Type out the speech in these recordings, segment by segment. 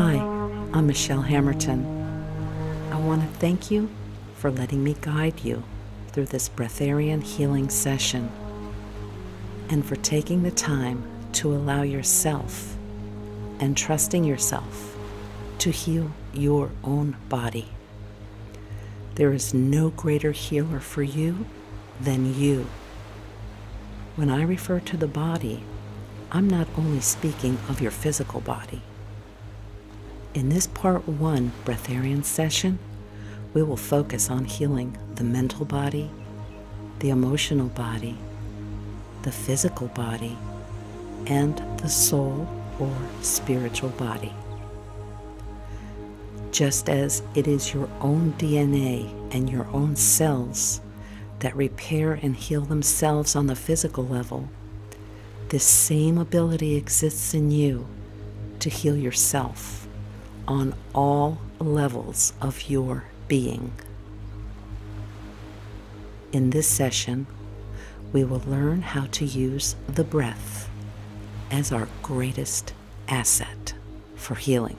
Hi, I'm Michele Hammerton. I want to thank you for letting me guide you through this breatharian healing session and for taking the time to allow yourself and trusting yourself to heal your own body. There is no greater healer for you than you. When I refer to the body, I'm not only speaking of your physical body. In this part one breatharian session, we will focus on healing the mental body, the emotional body, the physical body, and the soul or spiritual body. Just as it is your own DNA and your own cells that repair and heal themselves on the physical level, this same ability exists in you to heal yourself on all levels of your being. In this session, we will learn how to use the breath as our greatest asset for healing.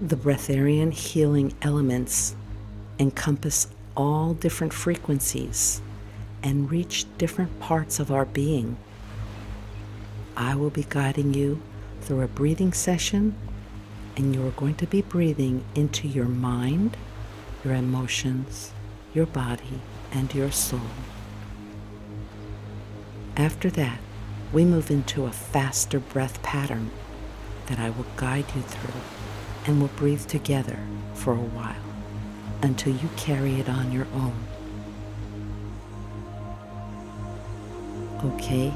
The breatharian healing elements encompass all different frequencies and reach different parts of our being. I will be guiding you through a breathing session, and you are going to be breathing into your mind, your emotions, your body, and your soul. After that, we move into a faster breath pattern that I will guide you through and we'll breathe together for a while until you carry it on your own. Okay,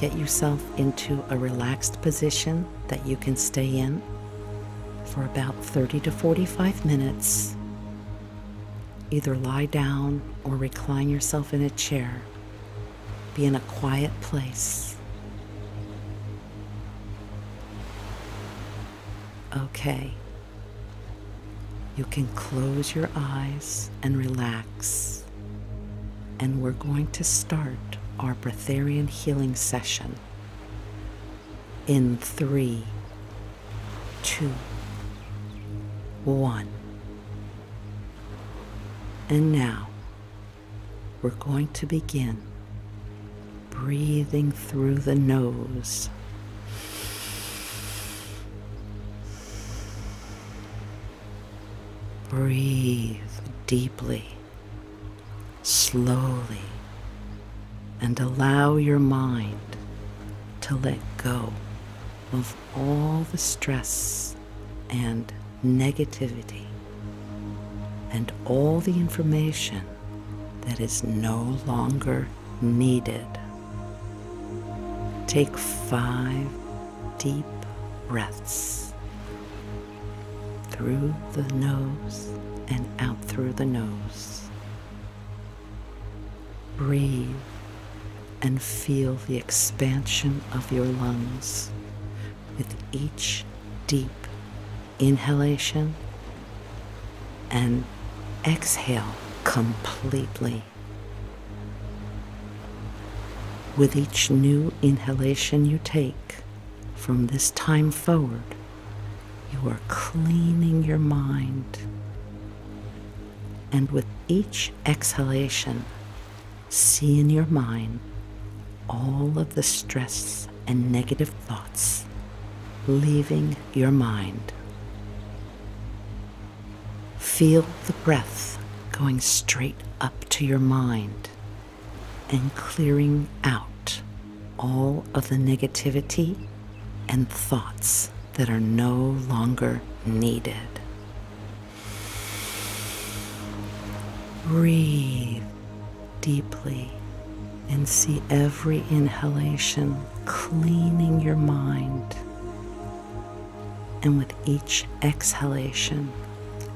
get yourself into a relaxed position that you can stay in for about 30 to 45 minutes. Either lie down or recline yourself in a chair. Be in a quiet place. Okay. You can close your eyes and relax. And we're going to start our breatharian healing session in three, two, one. And now we're going to begin breathing through the nose. Breathe deeply, slowly, and allow your mind to let go of all the stress and negativity and all the information that is no longer needed. Take five deep breaths through the nose and out through the nose. Breathe and feel the expansion of your lungs with each deep inhalation and exhale completely. With each new inhalation you take from this time forward, you are cleaning your mind. And with each exhalation, see in your mind all of the stress and negative thoughts leaving your mind. Feel the breath going straight up to your mind and clearing out all of the negativity and thoughts that are no longer needed. Breathe deeply and see every inhalation cleaning your mind. And with each exhalation,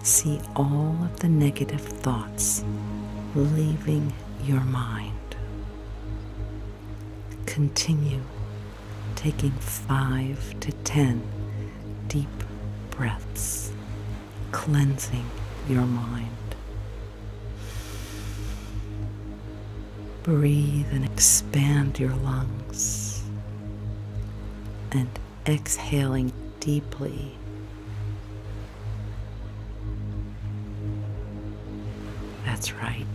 see all of the negative thoughts leaving your mind. Continue taking five to ten deep breaths, cleansing your mind. Breathe and expand your lungs. and exhaling deeply. That's right.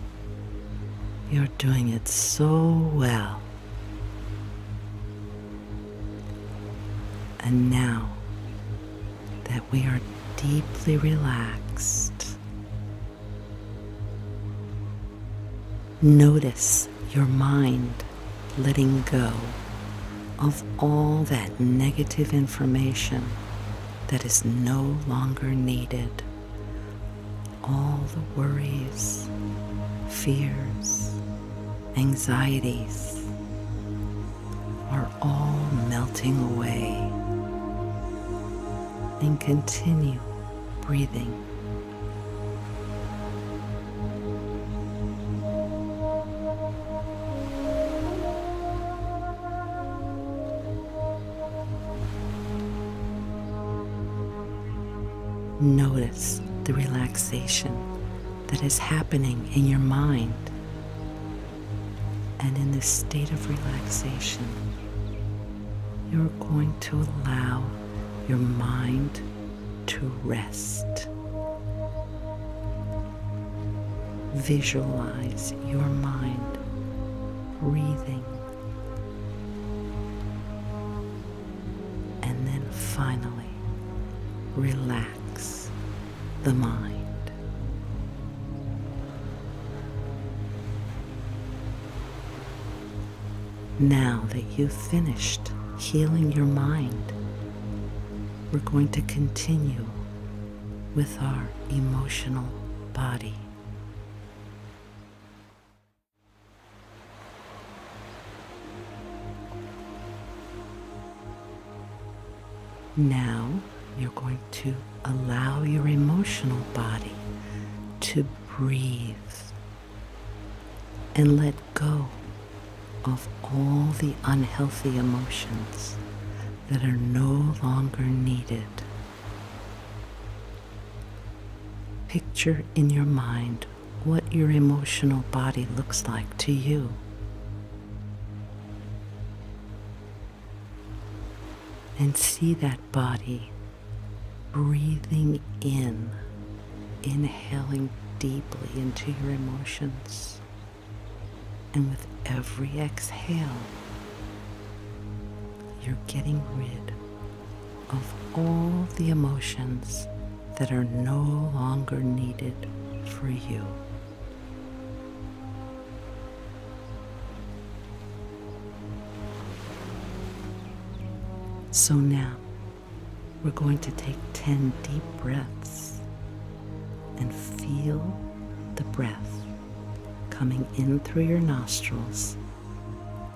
You're doing it so well. And now that we are deeply relaxed, notice your mind letting go of all that negative information that is no longer needed. All the worries, fears, anxieties are all melting away. And continue breathing. Notice the relaxation that is happening in your mind. And in this state of relaxation, you're going to allow your mind to rest. Visualize your mind breathing. And then finally, relax the mind. Now that you've finished healing your mind, we're going to continue with our emotional body. Now you're going to allow your emotional body to breathe and let go of all the unhealthy emotions that are no longer needed. Picture in your mind what your emotional body looks like to you. And see that body breathing in, inhaling deeply into your emotions. And with every exhale, you're getting rid of all the emotions that are no longer needed for you. So now we're going to take 10 deep breaths and feel the breath coming in through your nostrils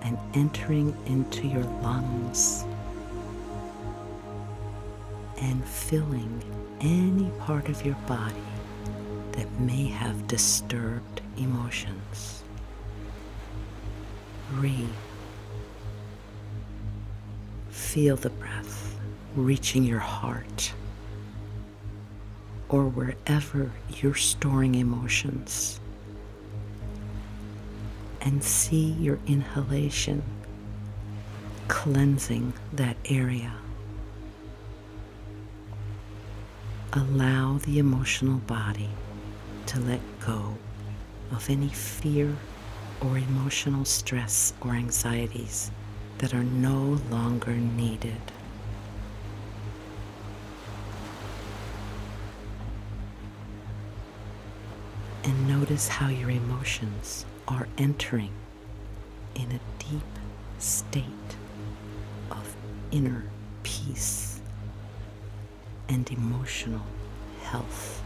and entering into your lungs and filling any part of your body that may have disturbed emotions. Breathe. Feel the breath reaching your heart or wherever you're storing emotions and see your inhalation cleansing that area. Allow the emotional body to let go of any fear or emotional stress or anxieties that are no longer needed. Notice how your emotions are entering in a deep state of inner peace and emotional health.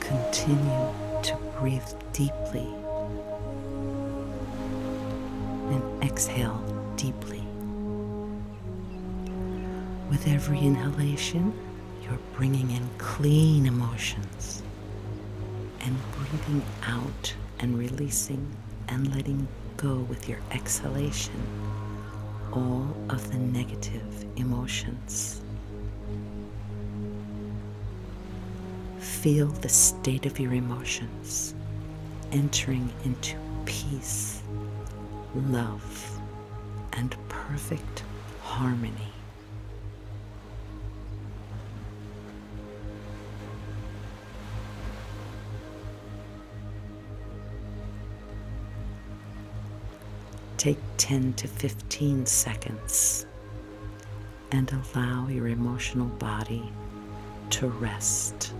Continue to breathe deeply exhale deeply. With every inhalation, you're bringing in clean emotions and breathing out and releasing and letting go with your exhalation all of the negative emotions. feel the state of your emotions entering into peace, love, and perfect harmony. Take 10 to 15 seconds and allow your emotional body to rest.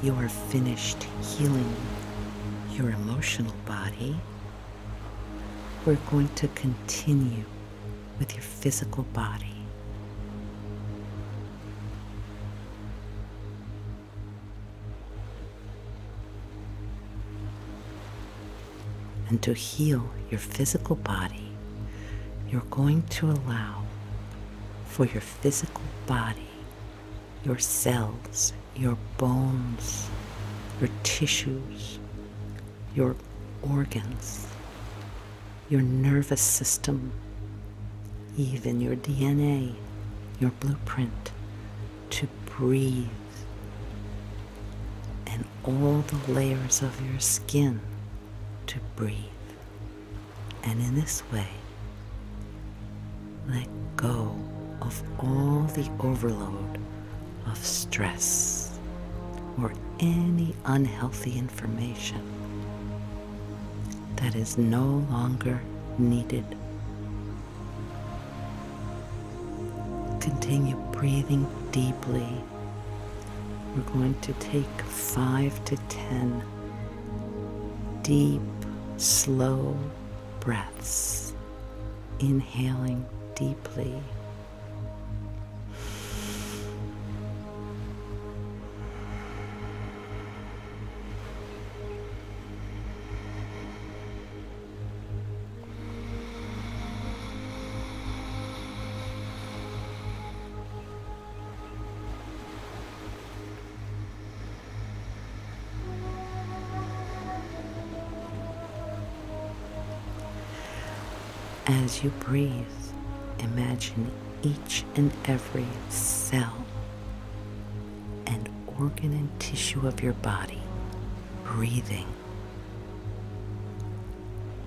That you are finished healing your emotional body, we're going to continue with your physical body. And to heal your physical body, you're going to allow for your physical body, your cells, your bones, your tissues, your organs, your nervous system, even your DNA, your blueprint, to breathe, and all the layers of your skin to breathe. And in this way, let go of all the overload of stress or any unhealthy information that is no longer needed. Continue breathing deeply. We're going to take five to ten deep, slow breaths, inhaling deeply. As you breathe, imagine each and every cell and organ and tissue of your body breathing.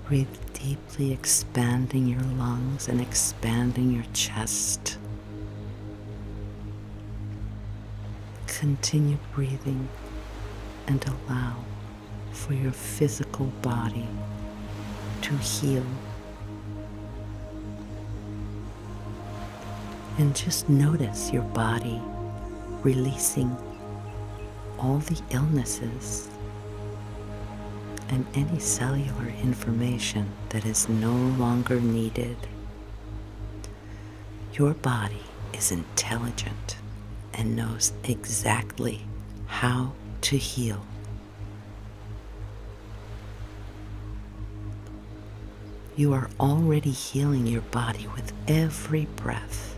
Breathe deeply, expanding your lungs and expanding your chest. Continue breathing and allow for your physical body to heal And just notice your body releasing all the illnesses and any cellular information that is no longer needed. Your body is intelligent and knows exactly how to heal. You are already healing your body with every breath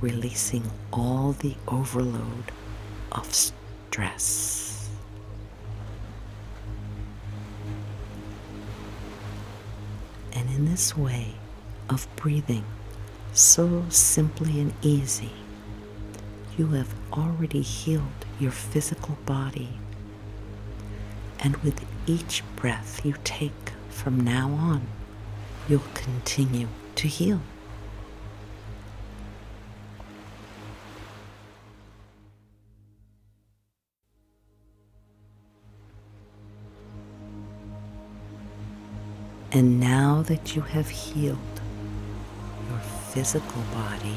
releasing all the overload of stress. And in this way of breathing, so simply and easy, you have already healed your physical body. And with each breath you take from now on, you'll continue to heal. And now that you have healed your physical body,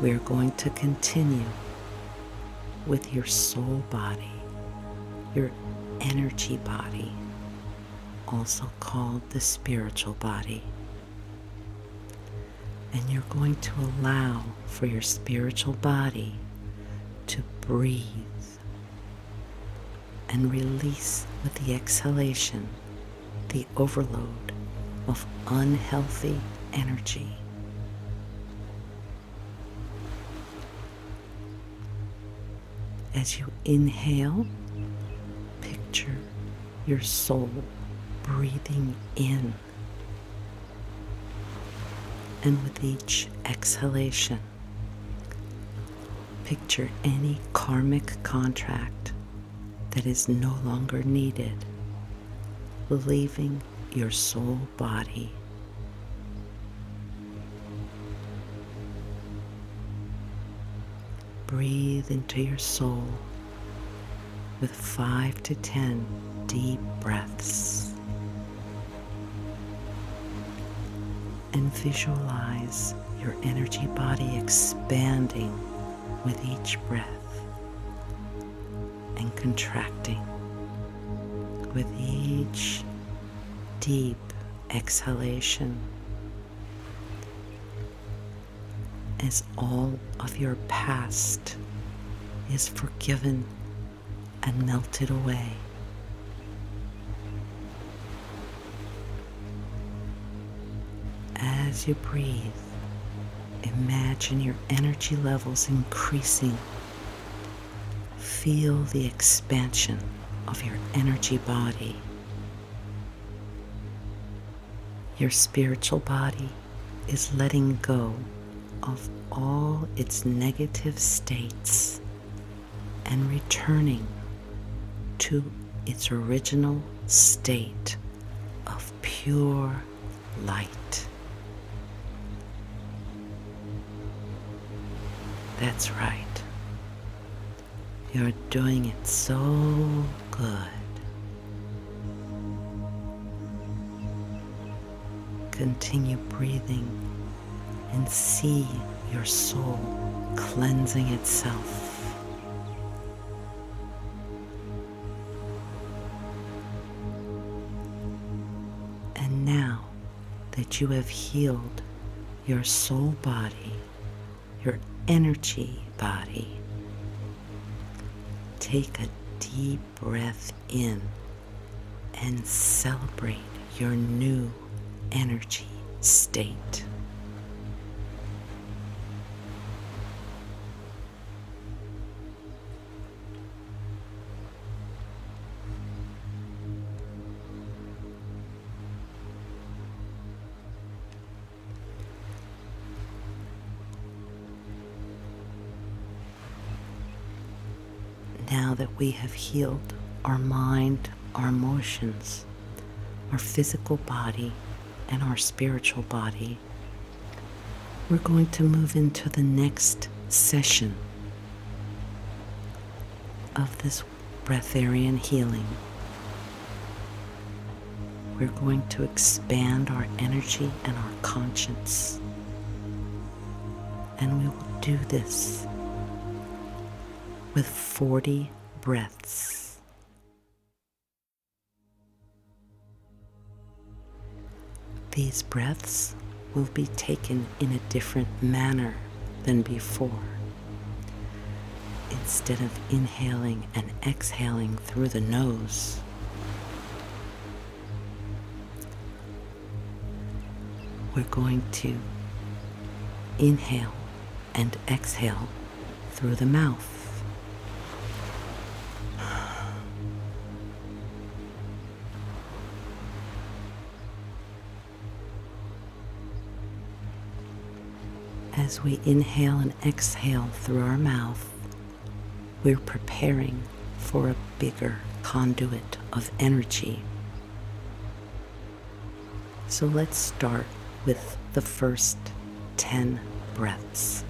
we're going to continue with your soul body, your energy body, also called the spiritual body. And you're going to allow for your spiritual body to breathe and release with the exhalation the overload of unhealthy energy. As you inhale, picture your soul breathing in. And with each exhalation, picture any karmic contract that is no longer needed leaving your soul body. Breathe into your soul with five to ten deep breaths. And visualize your energy body expanding with each breath and contracting with each deep exhalation as all of your past is forgiven and melted away. As you breathe, imagine your energy levels increasing. Feel the expansion of your energy body. Your spiritual body is letting go of all its negative states and returning to its original state of pure light. That's right. You're doing it so good. Continue breathing and see your soul cleansing itself. And now that you have healed your soul body, your energy body, take a deep breath in and celebrate your new energy state. We have healed our mind, our emotions, our physical body, and our spiritual body, we're going to move into the next session of this breatharian healing. We're going to expand our energy and our conscience. And we will do this with 40 breaths. These breaths will be taken in a different manner than before. Instead of inhaling and exhaling through the nose, we're going to inhale and exhale through the mouth. As we inhale and exhale through our mouth, we're preparing for a bigger conduit of energy. So let's start with the first 10 breaths,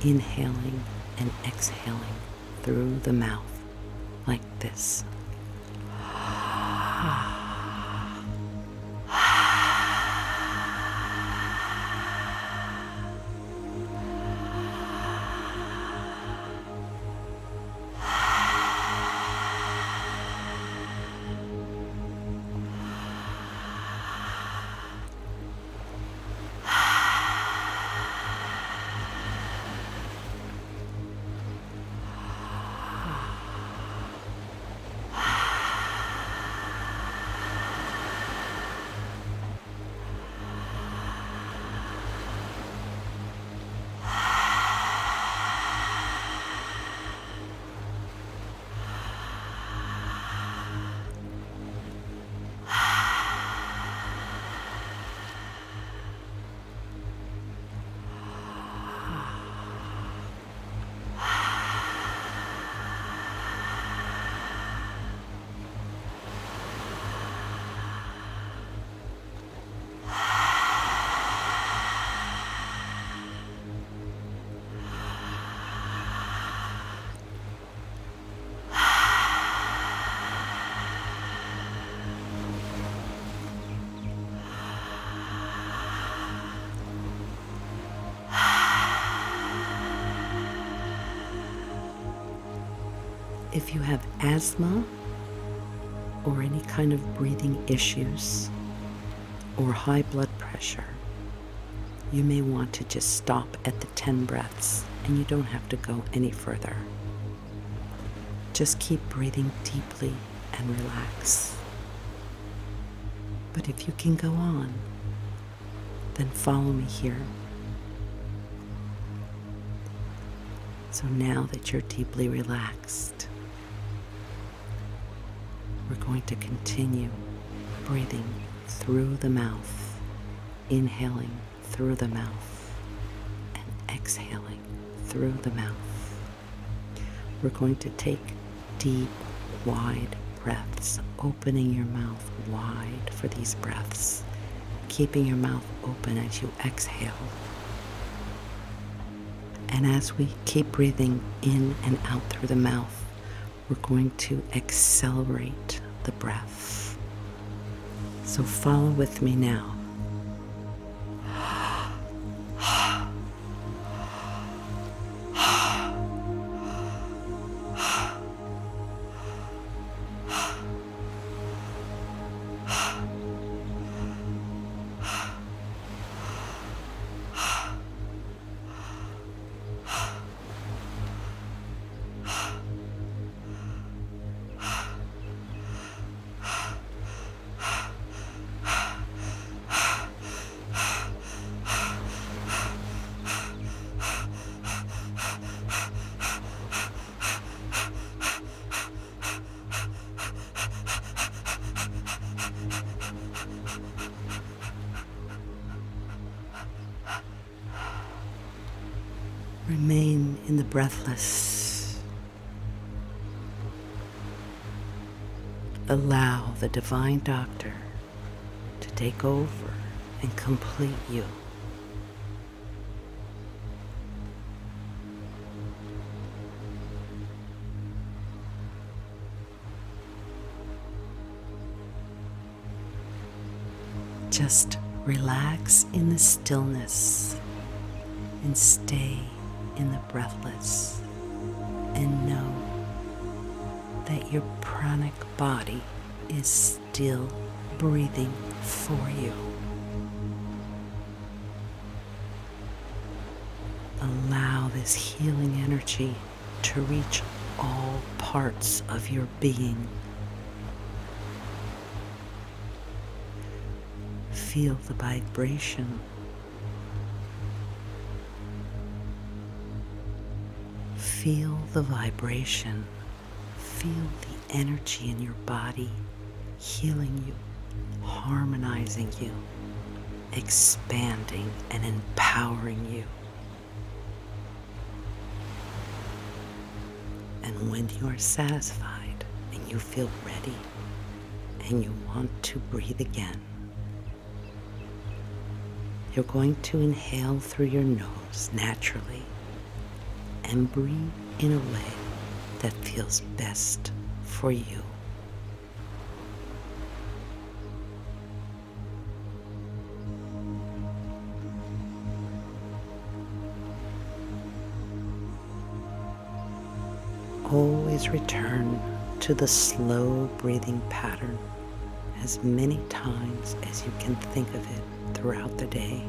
inhaling and exhaling through the mouth like this. If you have asthma or any kind of breathing issues or high blood pressure, you may want to just stop at the 10 breaths and you don't have to go any further. Just keep breathing deeply and relax. But if you can go on, then follow me here. So now that you're deeply relaxed, going to continue breathing through the mouth, inhaling through the mouth, and exhaling through the mouth. We're going to take deep, wide breaths, opening your mouth wide for these breaths, keeping your mouth open as you exhale. And as we keep breathing in and out through the mouth, we're going to accelerate the breath. So follow with me now. Remain in the breathless. Allow the divine doctor to take over and complete you. Just relax in the stillness and stay in the breathless and know that your pranic body is still breathing for you. Allow this healing energy to reach all parts of your being. Feel the vibration Feel the vibration. Feel the energy in your body healing you, harmonizing you, expanding and empowering you. And when you are satisfied and you feel ready and you want to breathe again, you're going to inhale through your nose naturally and breathe in a way that feels best for you. Always return to the slow breathing pattern as many times as you can think of it throughout the day.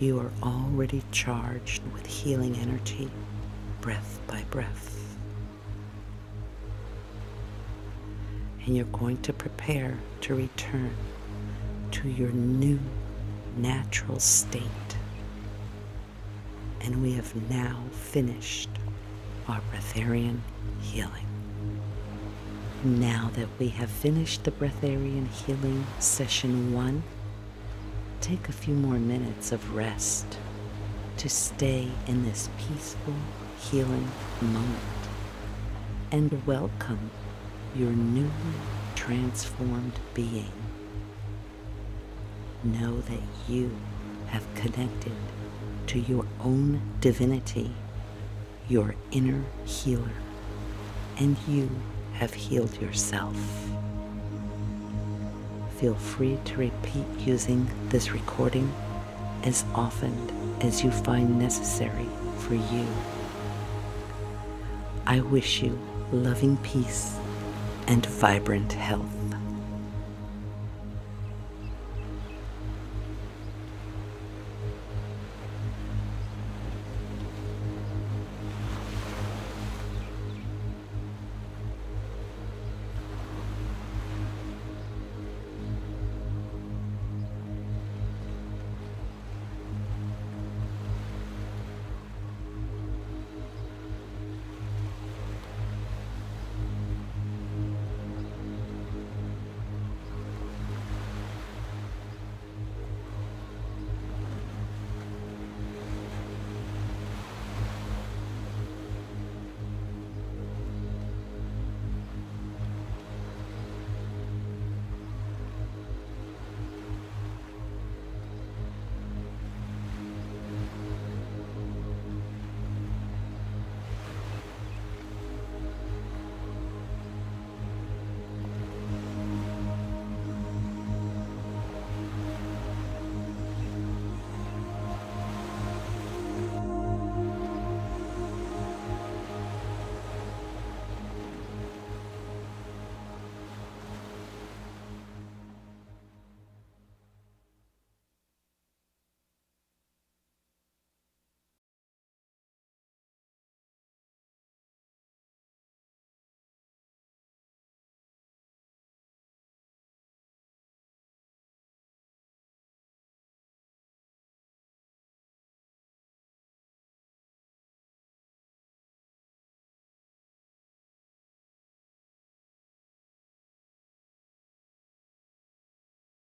You are already charged with healing energy, breath by breath. And you're going to prepare to return to your new natural state. And we have now finished our breatharian healing. Now that we have finished the breatharian healing session one, take a few more minutes of rest to stay in this peaceful, healing moment and welcome your newly transformed being. Know that you have connected to your own divinity, your inner healer, and you have healed yourself feel free to repeat using this recording as often as you find necessary for you. I wish you loving peace and vibrant health.